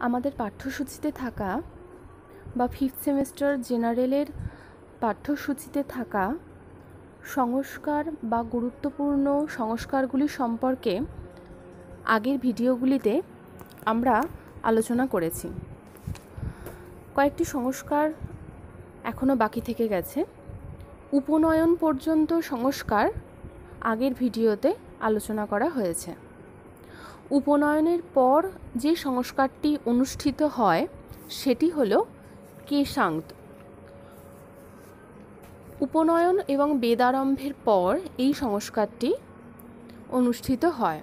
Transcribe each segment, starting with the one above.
আমাদের পাঠ্যসূচিতে থাকা বা ফিফথ সেমিস্টার জেনারেলের পাঠ্যসূচিতে থাকা সংস্কার বা গুরুত্বপূর্ণ সংস্কারগুলি সম্পর্কে আগের ভিডিওগুলিতে আমরা আলোচনা করেছি। কয়েকটি সংস্কার এখনও বাকি থেকে গেছে। উপনয়ন পর্যন্ত সংস্কার আগের ভিডিওতে আলোচনা করা হয়েছে। উপনয়নের পর যে সংস্কারটি অনুষ্ঠিত হয়, সেটি হল কেশাঙ্ক। উপনয়ন এবং বেদারম্ভের পর এই সংস্কারটি অনুষ্ঠিত হয়।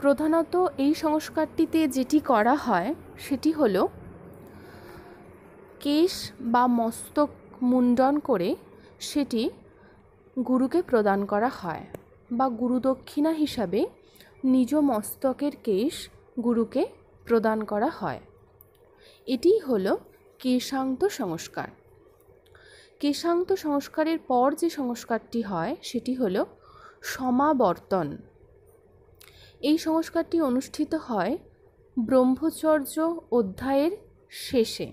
প্রধানত এই সংস্কারটিতে যেটি করা হয়, সেটি হল কেশ বা মস্তক মুন্ডন করে সেটি গুরুকে প্রদান করা হয় বা গুরুদক্ষিণা হিসাবে নিজ মস্তকের কেশ গুরুকে প্রদান করা হয়। এটি হল কেশান্ত সংস্কার। কেশান্ত সংস্কারের পর যে সংস্কারটি হয়, সেটি হল সমাবর্তন। এই সংস্কারটি অনুষ্ঠিত হয় ব্রহ্মচর্য অধ্যায়ের শেষে।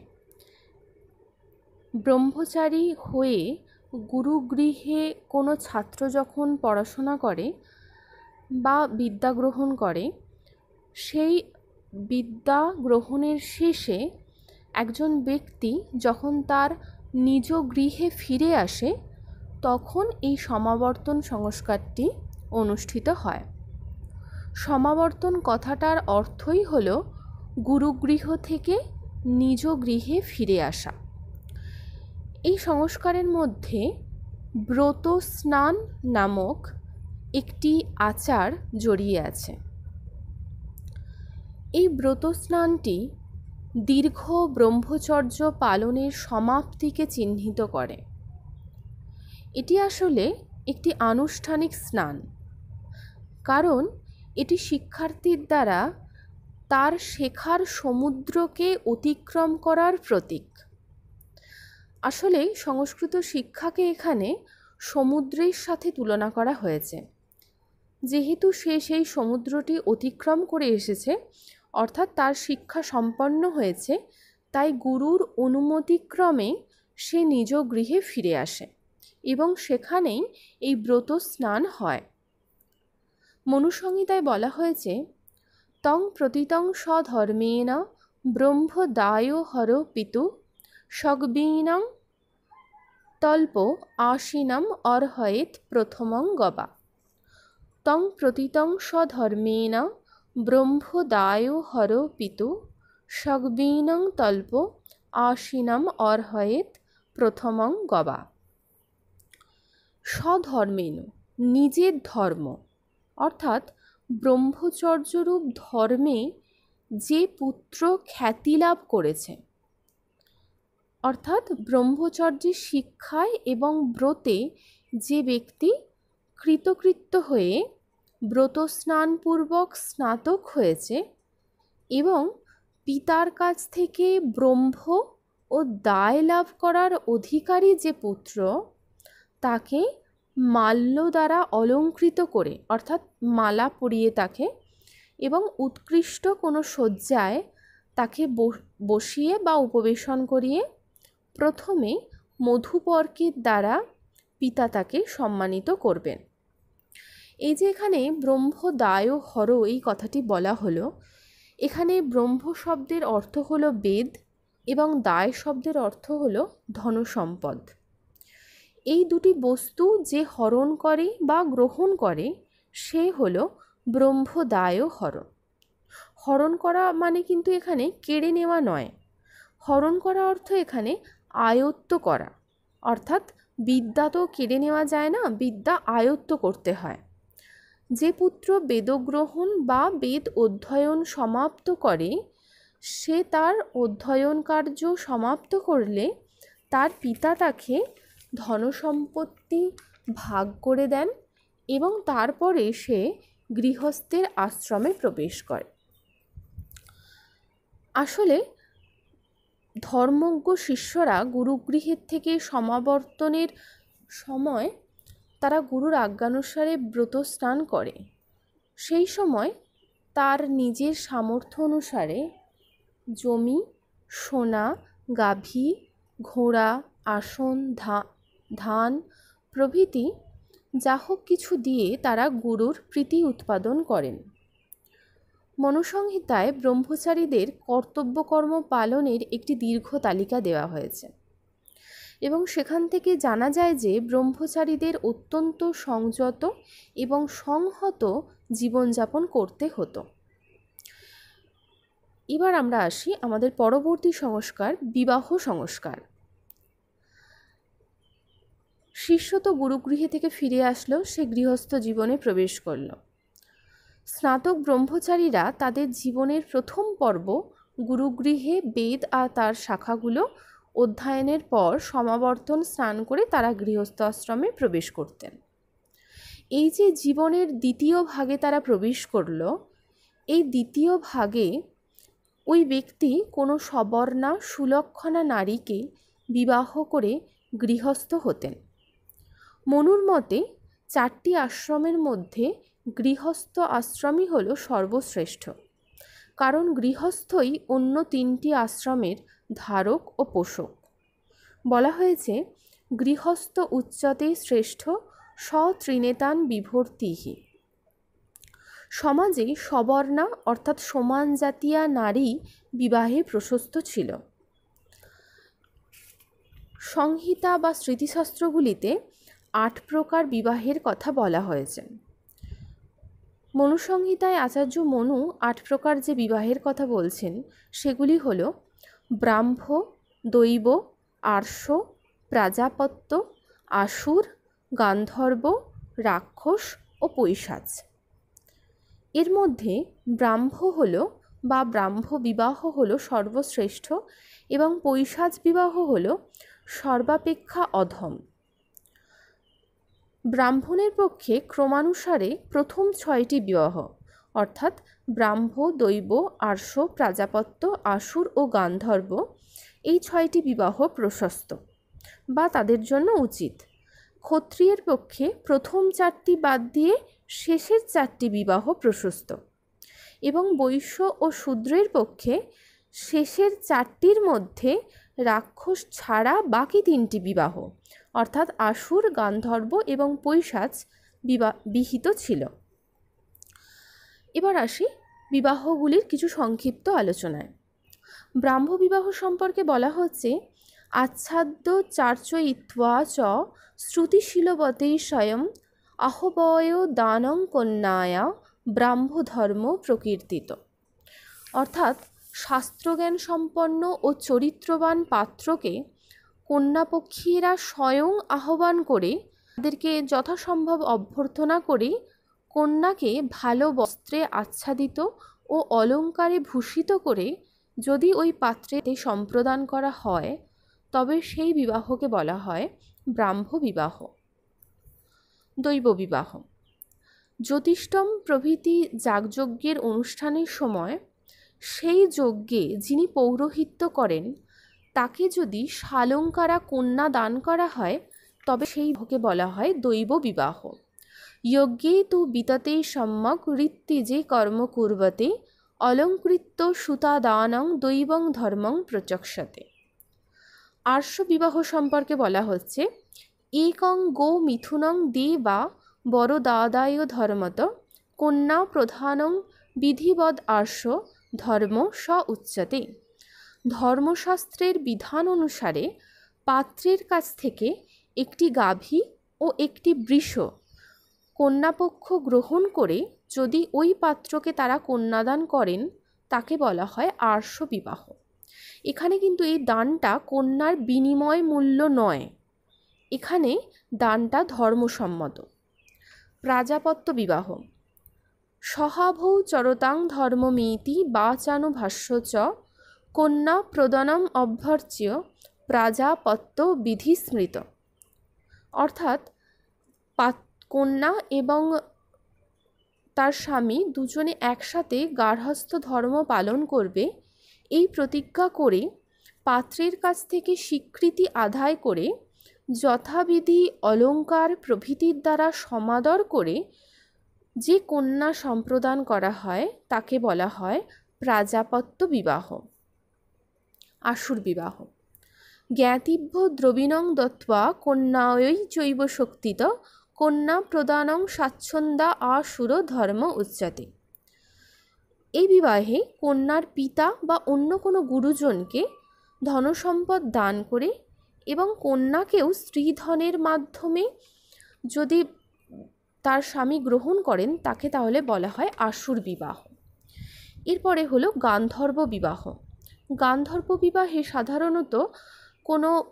ব্রহ্মচারী হয়ে গুরুগৃহে কোনো ছাত্র যখন পড়াশোনা করে বা বিদ্যা গ্রহণ করে, সেই বিদ্যা গ্রহণের শেষে একজন ব্যক্তি যখন তার নিজ গৃহে ফিরে আসে, তখন এই সমাবর্তন সংস্কারটি অনুষ্ঠিত হয়। সমাবর্তন কথাটার অর্থই হল গুরুগৃহ থেকে নিজ গৃহে ফিরে আসা। এই সংস্কারের মধ্যে ব্রত স্নান নামক একটি আচার জড়িয়ে আছে। এই ব্রত স্নানটি দীর্ঘ ব্রহ্মচর্য পালনের সমাপ্তিকে চিহ্নিত করে। এটি আসলে একটি আনুষ্ঠানিক স্নান, কারণ এটি শিক্ষার্থীর দ্বারা তার শেখার সমুদ্রকে অতিক্রম করার প্রতীক। আসলে সংস্কৃত শিক্ষাকে এখানে সমুদ্রের সাথে তুলনা করা হয়েছে। যেহেতু সে সেই সমুদ্রটি অতিক্রম করে এসেছে, অর্থাৎ তার শিক্ষা সম্পন্ন হয়েছে, তাই গুরুর অনুমতিক্রমে সে নিজ গৃহে ফিরে আসে এবং সেখানেই এই ব্রত স্নান হয়। মনুসংহিতায় বলা হয়েছে, তং প্রতিতং স্বধর্মেণ ব্রহ্মদায় হর পিতু সগবীনং তল্প আশিনম অর্হয়েত প্রথমং গবা। তং প্রতিতং স্বধর্মেণ ব্রহ্মদায় হর পিতু সগবীনং তল্প আশিনম অর্হয়েত প্রথমং গবা স্বধর্মেন নিজের ধর্ম, অর্থাৎ ব্রহ্মচর্যরূপ ধর্মে যে পুত্র খ্যাতি লাভ করেছে, অর্থাৎ ব্রহ্মচর্যের শিক্ষায় এবং ব্রতে যে ব্যক্তি কৃতকৃত্য হয়ে ব্রত স্নানপূর্বক স্নাতক হয়েছে এবং পিতার কাছ থেকে ব্রহ্ম ও দায় লাভ করার অধিকারী যে পুত্র, তাকে মাল্য দ্বারা অলঙ্কৃত করে, অর্থাৎ মালা পরিয়ে তাকে এবং উৎকৃষ্ট কোনো শয্যায় তাকে বসিয়ে বা উপবেশন করিয়ে প্রথমে মধুপর্কের দ্বারা পিতা তাকে সম্মানিত করবেন। এই যে এখানে ব্রহ্মদায় হর এই কথাটি বলা হলো। এখানে ব্রহ্ম শব্দের অর্থ হলো বেদ এবং দায় শব্দের অর্থ হলো ধনসম্পদ। এই দুটি বস্তু যে হরণ করে বা গ্রহণ করে, সে হলো ব্রহ্মদায় হরণ হরণ করা মানে কিন্তু এখানে কেড়ে নেওয়া নয়। হরণ করা অর্থ এখানে আয়ত্ত করা। অর্থাৎ বিদ্যা তো কেড়ে নেওয়া যায় না, বিদ্যা আয়ত্ত করতে হয়। যে পুত্র বেদগ্রহণ বা বেদ অধ্যয়ন সমাপ্ত করে, সে তার অধ্যয়ন কার্য সমাপ্ত করলে তার পিতা তাকে ধনসম্পত্তি ভাগ করে দেন এবং তারপরে সে গৃহস্থের আশ্রমে প্রবেশ করে। আসলে ধর্মজ্ঞ শিষ্যরা গুরুগৃহের থেকে সমাবর্তনের সময় তারা গুরুর আজ্ঞানুসারে ব্রত স্নান করে। সেই সময় তার নিজের সামর্থ্য অনুসারে জমি, সোনা, গাভী, ঘোড়া, আসন ধান প্রভৃতি যা হোক কিছু দিয়ে তারা গুরুর প্রীতি উৎপাদন করেন। মনুসংহিতায় ব্রহ্মচারীদের কর্তব্যকর্ম পালনের একটি দীর্ঘ তালিকা দেওয়া হয়েছে। এবং সেখান থেকে জানা যায় যে ব্রহ্মচারীদের অত্যন্ত সংযত এবং সংহত জীবনযাপন করতে হতো। এবার আমরা আসি আমাদের পরবর্তী সংস্কার, বিবাহ সংস্কার। শিষ্য তো গুরুগৃহে থেকে ফিরে আসলো, সে গৃহস্থ জীবনে প্রবেশ করল। স্নাতক ব্রহ্মচারীরা তাদের জীবনের প্রথম পর্ব গুরুগৃহে বেদ আর তার শাখাগুলো অধ্যয়নের পর সমাবর্তন স্নান করে তারা গৃহস্থ আশ্রমে প্রবেশ করতেন। এই যে জীবনের দ্বিতীয় ভাগে তারা প্রবেশ করল, এই দ্বিতীয় ভাগে ওই ব্যক্তি কোনো সবর্ণা, সুলক্ষণা নারীকে বিবাহ করে গৃহস্থ হতেন। মনুর মতে চারটি আশ্রমের মধ্যে গৃহস্থ আশ্রমই হল সর্বশ্রেষ্ঠ। কারণ গৃহস্থই অন্য তিনটি আশ্রমের ধারক ও পোষক। বলা হয়েছে, গৃহস্থ উচ্চতে শ্রেষ্ঠ স্বত্রিনেতান বিভর্তিহি। সমাজে সবর্ণা অর্থাৎ সমান জাতীয় নারী বিবাহে প্রশস্ত ছিল। সংহিতা বা স্মৃতিশাস্ত্রগুলিতে আট প্রকার বিবাহের কথা বলা হয়েছে। মনুসংহিতায় আচার্য মনু আট প্রকার যে বিবাহের কথা বলছেন, সেগুলি হল ব্রাহ্ম, দৈব, আর্ষ, প্রাজাপত্য, আসুর, গান্ধর্ব, রাক্ষস ও পৈশাচ। এর মধ্যে ব্রাহ্ম হল বা ব্রাহ্ম বিবাহ হল সর্বশ্রেষ্ঠ এবং পৈশাচ বিবাহ হল সর্বাপেক্ষা অধম। ব্রাহ্মণের পক্ষে ক্রমানুসারে প্রথম ছয়টি বিবাহ, অর্থাৎ ব্রাহ্ম, দৈব, আর্ষ, প্রাজাপত্য, আসুর ও গান্ধর্ব এই ছয়টি বিবাহ প্রশস্ত বা তাদের জন্য উচিত। ক্ষত্রিয়ের পক্ষে প্রথম চারটি বাদ দিয়ে শেষের চারটি বিবাহ প্রশস্ত এবং বৈশ্য ও শূদ্রের পক্ষে শেষের চারটির মধ্যে রাক্ষস ছাড়া বাকি তিনটি বিবাহ, অর্থাৎ আসুর, গান্ধর্ব এবং পৈশাচ বিবাহ বিহিত ছিল। এবার আসি বিবাহগুলির কিছু সংক্ষিপ্ত আলোচনায়। ব্রাহ্ম বিবাহ সম্পর্কে বলা হচ্ছে, আচ্ছাদ্য চার্চয়িত্বা চ শ্রুতিশীলবতেই স্বয়ং আহবয় দানং কন্যায়া ব্রাহ্মধর্ম প্রকীর্তিত। অর্থাৎ শাস্ত্রজ্ঞান সম্পন্ন ও চরিত্রবান পাত্রকে কন্যাপক্ষীরা স্বয়ং আহ্বান করে, তাদেরকে যথাসম্ভব অভ্যর্থনা করে কন্যাকে ভালো বস্ত্রে আচ্ছাদিত ও অলঙ্কারে ভূষিত করে যদি ওই পাত্রেতে সম্প্রদান করা হয়, তবে সেই বিবাহকে বলা হয় ব্রাহ্ম বিবাহ। দৈব বিবাহ। জ্যোতিষ্টম প্রভৃতি যাগযজ্ঞের অনুষ্ঠানের সময় সেই যজ্ঞে যিনি পৌরোহিত্য করেন, তাকে যদি শালঙ্কারা কন্যা দান করা হয়, তবে সেই ভোগে বলা হয় দৈব বিবাহ। যজ্ঞে তু বিততে সম্যক ঋত্তি যে কর্ম কুর্বতে অলঙ্কৃত্য সুতাদানং দৈবং ধর্মং প্রচক্ষতে আর্ষ বিবাহ সম্পর্কে বলা হচ্ছে একং গো মিথুনং দে বা বরদাদায় ধর্মত কন্যা প্রধানং বিধিবদ আর্ষ ধর্ম স উচ্চতে ধর্মশাস্ত্রের বিধান অনুসারে পাত্রের কাছ থেকে একটি গাভী ও একটি বৃষ কন্যাপক্ষ গ্রহণ করে যদি ওই পাত্রকে তারা কন্যাদান করেন, তাকে বলা হয় আর্ষ বিবাহ এখানে কিন্তু এই দানটা কন্যার বিনিময় মূল্য নয়। এখানে দানটা ধর্মসম্মত। প্রাজাপত্য বিবাহ। সহাভৌ চরতাং ধর্মমিতি বাচানুভাষ্য চ, কন্যা প্রদানম অভ্যর্চ্য প্রাজাপত্য বিধি স্মৃত অর্থাৎ কন্যা এবং তার স্বামী দুজনে একসাথে গার্হস্থ ধর্ম পালন করবে। এই প্রতিজ্ঞা করে পাত্রের কাছ থেকে স্বীকৃতি আদায় করে যথাবিধি অলঙ্কার প্রভৃতির দ্বারা সমাদর করে যে কন্যা সম্প্রদান করা হয় তাকে বলা হয় প্রাজাপত্য বিবাহ আশুর বিবাহ। জ্ঞাতিভ্য দ্রবিণং দত্ত্বা কন্যায়ই চৈব শক্তিত কন্যা প্রদানং স্বাচ্ছন্দ্যা আসুর ধর্ম উচ্চাতে। এই বিবাহে কন্যার পিতা বা অন্য কোনো গুরুজনকে ধনসম্পদ দান করে এবং কন্যাকেও স্ত্রীধনের মাধ্যমে যদি তার স্বামী গ্রহণ করেন, তাকে তাহলে বলা হয় আসুর বিবাহ। এরপরে হলো গান্ধর্ব বিবাহ। গান্ধর্ব বিবাহে সাধারণত কোনো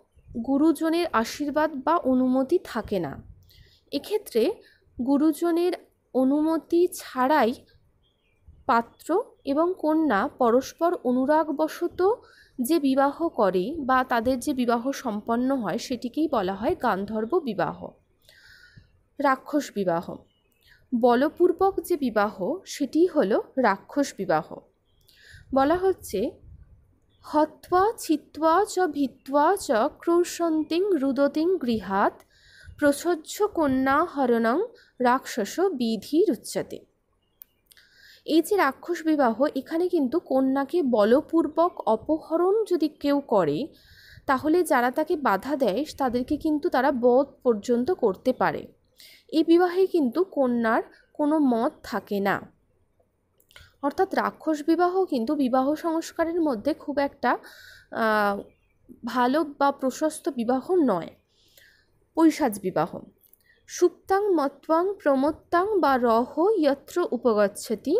গুরুজনের আশীর্বাদ বা অনুমতি থাকে না। এক্ষেত্রে গুরুজনের অনুমতি ছাড়াই পাত্র এবং কন্যা পরস্পর অনুরাগবশত যে বিবাহ করে বা তাদের যে বিবাহ সম্পন্ন হয় সেটিকেই বলা হয় গান্ধর্ব বিবাহ, রাক্ষস বিবাহ। বলপূর্বক যে বিবাহ সেটি হল রাক্ষস বিবাহ। বলা হচ্ছে, হত্বা ছিত্বা চ ভিত্বা চ ক্রুশন্তিং রুদতিং গৃহাৎ প্রসজ্জ কন্যা হরণং রাক্ষস বিধিরুচ্যতে এই যে রাক্ষস বিবাহ, এখানে কিন্তু কন্যাকে বলপূর্বক অপহরণ যদি কেউ করে, তাহলে যারা তাকে বাধা দেয়, তাদেরকে কিন্তু তারা বধ পর্যন্ত করতে পারে। এই বিবাহে কিন্তু কন্যার কোনো মত থাকে না। অর্থাৎ রাক্ষস বিবাহ কিন্তু বিবাহ সংস্কারের মধ্যে খুব একটা ভালো বা প্রশস্ত বিবাহ নয়। পৈশাচ বিবাহ। সুপ্তাং মত্বাং প্রমত্তাং বা রহ যত্র উপগচ্ছতি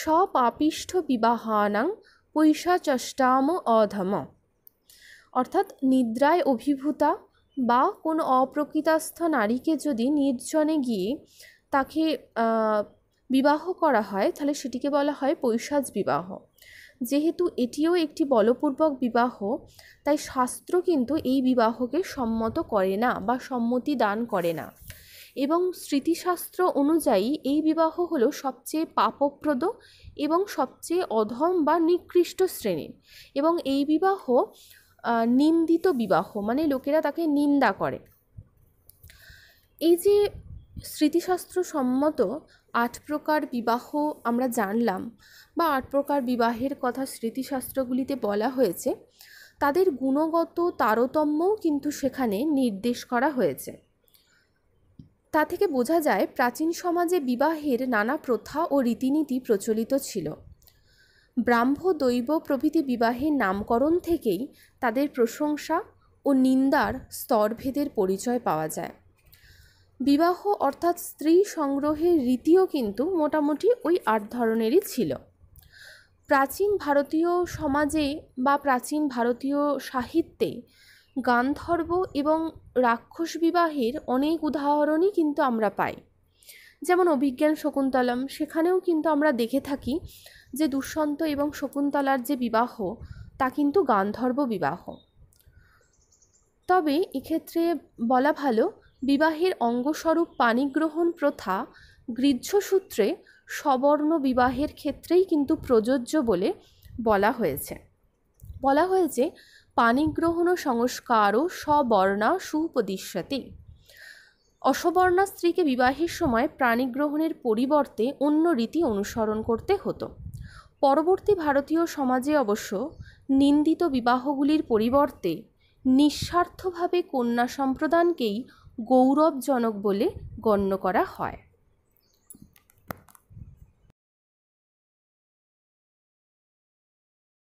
সপাপিষ্ঠ বিবাহানাং পৈশাচষ্টাম অধম। অর্থাৎ নিদ্রায় অভিভূতা বা কোনো অপ্রকৃতাস্থ নারীকে যদি নির্জনে গিয়ে তাকে বিবাহ করা হয়, তাহলে সেটিকে বলা হয় পৈশাচ বিবাহ। যেহেতু এটিও একটি বলপূর্বক বিবাহ, তাই শাস্ত্র কিন্তু এই বিবাহকে সম্মত করে না বা সম্মতি দান করে না। এবং স্মৃতিশাস্ত্র অনুযায়ী এই বিবাহ হল সবচেয়ে পাপপ্রদ এবং সবচেয়ে অধম বা নিকৃষ্ট শ্রেণির এবং এই বিবাহ নিন্দিত বিবাহ মানে লোকেরা তাকে নিন্দা করে। এই যে স্মৃতিশাস্ত্র সম্মত আট প্রকার বিবাহ আমরা জানলাম বা আট প্রকার বিবাহের কথা স্মৃতিশাস্ত্রগুলিতে বলা হয়েছে, তাদের গুণগত তারতম্যও কিন্তু সেখানে নির্দেশ করা হয়েছে। তা থেকে বোঝা যায়, প্রাচীন সমাজে বিবাহের নানা প্রথা ও রীতিনীতি প্রচলিত ছিল। ব্রাহ্ম দৈব প্রভৃতি বিবাহের নামকরণ থেকেই তাদের প্রশংসা ও নিন্দার স্তরভেদের পরিচয় পাওয়া যায়। বিবাহ অর্থাৎ স্ত্রী সংগ্রহের রীতিও কিন্তু মোটামুটি ওই আট ধরনেরই ছিল। প্রাচীন ভারতীয় সমাজে বা প্রাচীন ভারতীয় সাহিত্যে গান্ধর্ব এবং রাক্ষস বিবাহের অনেক উদাহরণই কিন্তু আমরা পাই। যেমন অভিজ্ঞান শকুন্তলম, সেখানেও কিন্তু আমরা দেখে থাকি যে দুষ্যন্ত এবং শকুন্তলার যে বিবাহ, তা কিন্তু গান্ধর্ব বিবাহ। তবে এক্ষেত্রে বলা ভালো, বিবাহের অঙ্গস্বরূপ পানিগ্রহণ প্রথা গৃহ্যসূত্রে সবর্ণ বিবাহের ক্ষেত্রেই কিন্তু প্রযোজ্য বলে বলা হয়েছে। বলা হয়েছে পাণিগ্রহণ সংস্কারও সবর্ণা সুপদিশ্যতে অসবর্ণা স্ত্রীকে বিবাহের সময় প্রাণীগ্রহণের পরিবর্তে অন্য রীতি অনুসরণ করতে হতো। পরবর্তী ভারতীয় সমাজে অবশ্য নিন্দিত বিবাহগুলির পরিবর্তে নিঃস্বার্থভাবে কন্যা সম্প্রদানকেই গৌরবজনক বলে গণ্য করা হয়।